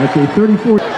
A 34.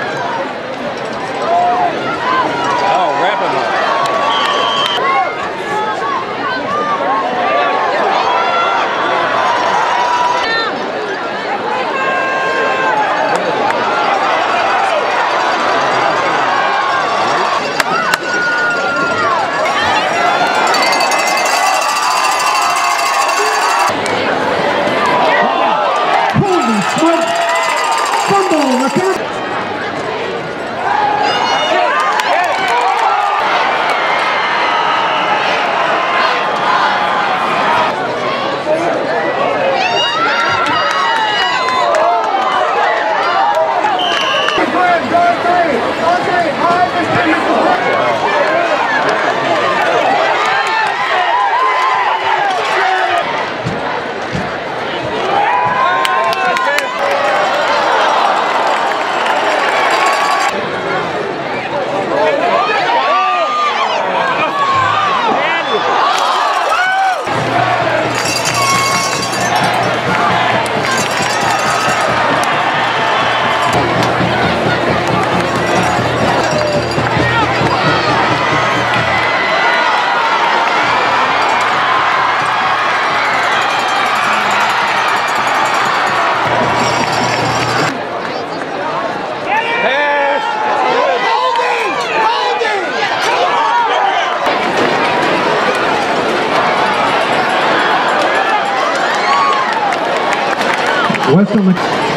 The.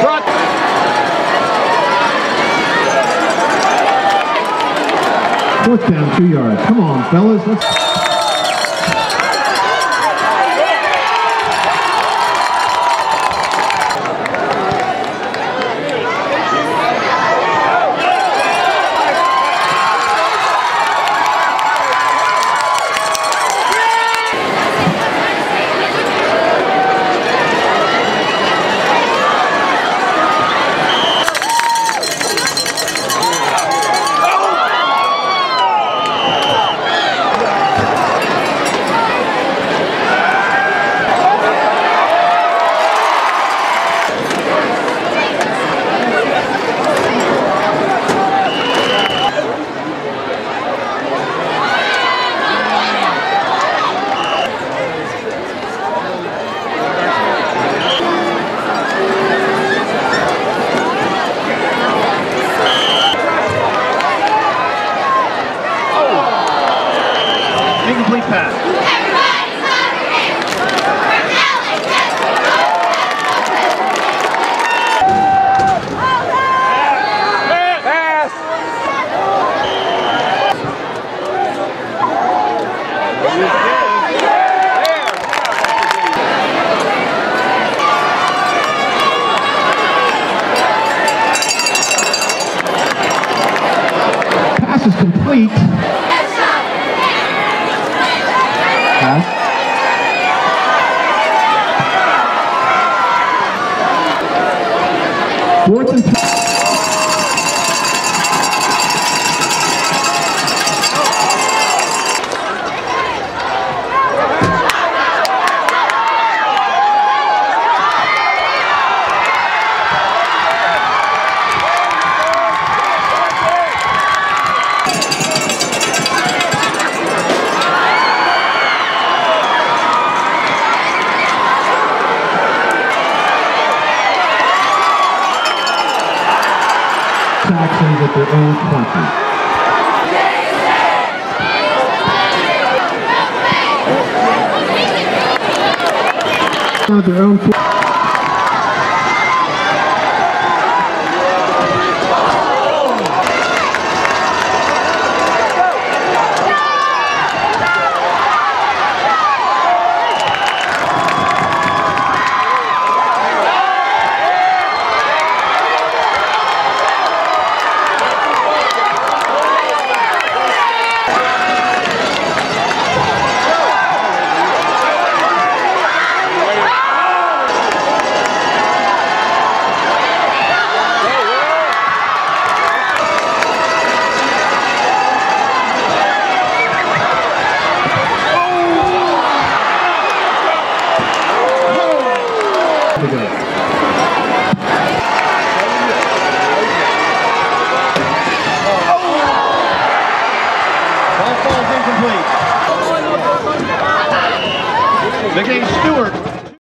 Brought Fourth down, two yards. Come on, fellas. Let's. Pass is Saxons at their own Ball falls incomplete. Nickname Stewart